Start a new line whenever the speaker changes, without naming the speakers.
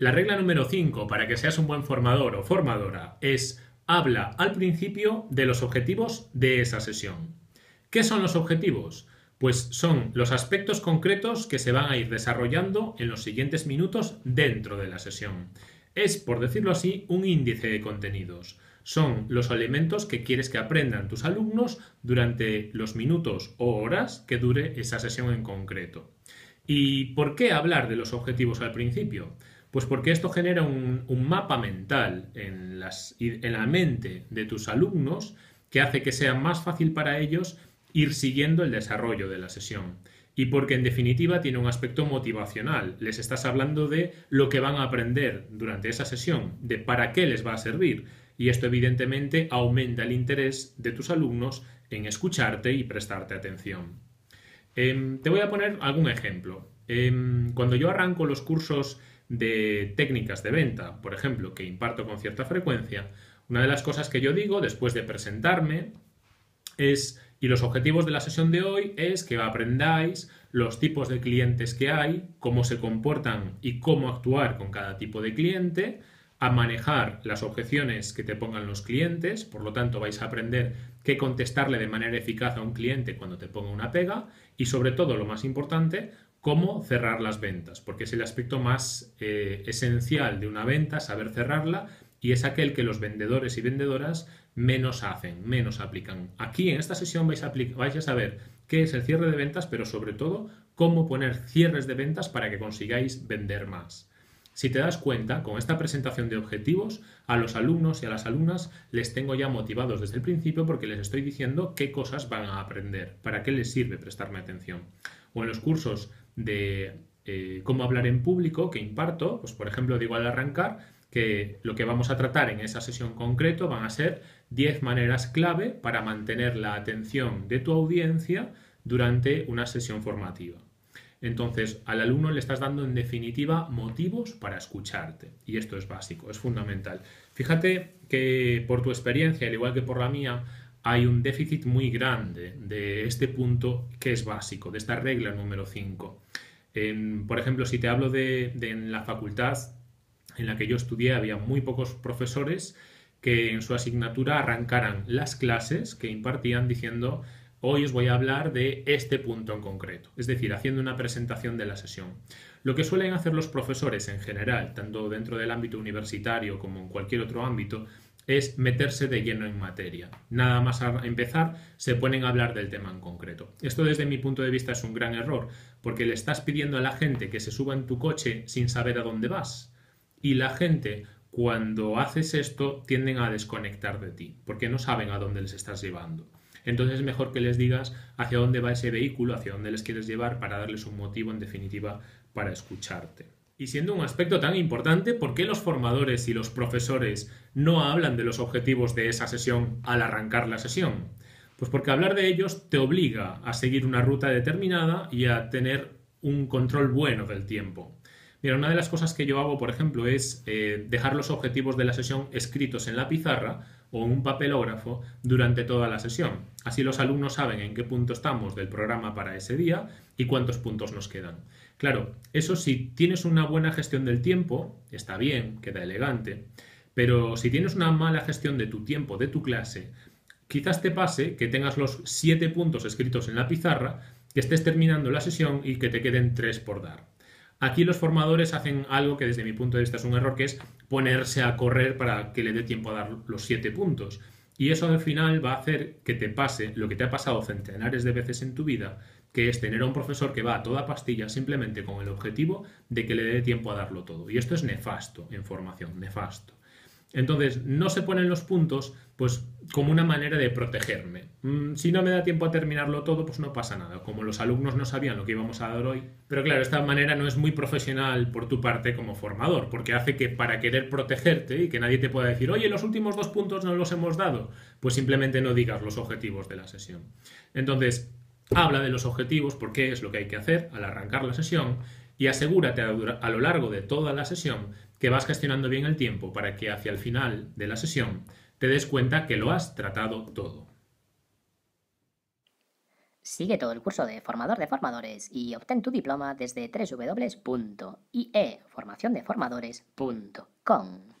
La regla número 5 para que seas un buen formador o formadora es habla al principio de los objetivos de esa sesión. ¿Qué son los objetivos? Pues son los aspectos concretos que se van a ir desarrollando en los siguientes minutos dentro de la sesión. Es, por decirlo así, un índice de contenidos. Son los elementos que quieres que aprendan tus alumnos durante los minutos o horas que dure esa sesión en concreto. ¿Y por qué hablar de los objetivos al principio? Pues porque esto genera un, mapa mental en, la mente de tus alumnos que hace que sea más fácil para ellos ir siguiendo el desarrollo de la sesión. Y porque en definitiva tiene un aspecto motivacional. Les estás hablando de lo que van a aprender durante esa sesión, de para qué les va a servir. Y esto evidentemente aumenta el interés de tus alumnos en escucharte y prestarte atención. Em, te voy a poner algún ejemplo. Em, cuando yo arranco los cursos de técnicas de venta, por ejemplo, que imparto con cierta frecuencia, una de las cosas que yo digo después de presentarme es, y los objetivos de la sesión de hoy es que aprendáis los tipos de clientes que hay, cómo se comportan y cómo actuar con cada tipo de cliente, a manejar las objeciones que te pongan los clientes, por lo tanto vais a aprender qué contestarle de manera eficaz a un cliente cuando te ponga una pega y sobre todo, lo más importante, cómo cerrar las ventas, porque es el aspecto más eh, esencial de una venta, saber cerrarla, y es aquel que los vendedores y vendedoras menos hacen, menos aplican. Aquí en esta sesión vais a, vais a saber qué es el cierre de ventas, pero sobre todo cómo poner cierres de ventas para que consigáis vender más. Si te das cuenta, con esta presentación de objetivos, a los alumnos y a las alumnas les tengo ya motivados desde el principio porque les estoy diciendo qué cosas van a aprender, para qué les sirve prestarme atención. O en los cursos de eh, cómo hablar en público que imparto, pues por ejemplo digo al arrancar que lo que vamos a tratar en esa sesión concreto van a ser 10 maneras clave para mantener la atención de tu audiencia durante una sesión formativa. Entonces, al alumno le estás dando en definitiva motivos para escucharte. Y esto es básico, es fundamental. Fíjate que por tu experiencia, al igual que por la mía, hay un déficit muy grande de este punto que es básico, de esta regla número 5. por ejemplo, si te hablo de, en la facultad en la que yo estudié, había muy pocos profesores que en su asignatura arrancaran las clases que impartían diciendo hoy os voy a hablar de este punto en concreto, es decir, haciendo una presentación de la sesión. Lo que suelen hacer los profesores en general, tanto dentro del ámbito universitario como en cualquier otro ámbito, es meterse de lleno en materia. Nada más a empezar, se ponen a hablar del tema en concreto. Esto desde mi punto de vista es un gran error, porque le estás pidiendo a la gente que se suba en tu coche sin saber a dónde vas. Y la gente, cuando haces esto, tienden a desconectar de ti, porque no saben a dónde les estás llevando. Entonces es mejor que les digas hacia dónde va ese vehículo, hacia dónde les quieres llevar, para darles un motivo, en definitiva, para escucharte. Y siendo un aspecto tan importante, ¿por qué los formadores y los profesores no hablan de los objetivos de esa sesión al arrancar la sesión? Pues porque hablar de ellos te obliga a seguir una ruta determinada y a tener un control bueno del tiempo. Mira, una de las cosas que yo hago, por ejemplo, es eh, dejar los objetivos de la sesión escritos en la pizarra o un papelógrafo durante toda la sesión. Así los alumnos saben en qué punto estamos del programa para ese día y cuántos puntos nos quedan. Claro, eso si tienes una buena gestión del tiempo, está bien, queda elegante, pero si tienes una mala gestión de tu tiempo, de tu clase, quizás te pase que tengas los siete puntos escritos en la pizarra, que estés terminando la sesión y que te queden tres por dar. Aquí los formadores hacen algo que desde mi punto de vista es un error, que es ponerse a correr para que le dé tiempo a dar los siete puntos. Y eso al final va a hacer que te pase lo que te ha pasado centenares de veces en tu vida, que es tener a un profesor que va a toda pastilla simplemente con el objetivo de que le dé tiempo a darlo todo. Y esto es nefasto en formación, nefasto. Entonces, no se ponen los puntos, pues, como una manera de protegerme. Mm, si no me da tiempo a terminarlo todo, pues no pasa nada. Como los alumnos no sabían lo que íbamos a dar hoy. Pero claro, esta manera no es muy profesional por tu parte como formador, porque hace que para querer protegerte y que nadie te pueda decir, oye, los últimos dos puntos no los hemos dado, pues simplemente no digas los objetivos de la sesión. Entonces, habla de los objetivos, por qué es lo que hay que hacer al arrancar la sesión y asegúrate a, a lo largo de toda la sesión que vas gestionando bien el tiempo para que hacia el final de la sesión te des cuenta que lo has tratado todo.
Sigue todo el curso de formador de formadores y obtén tu diploma desde www.ieformaciondeformadores.com.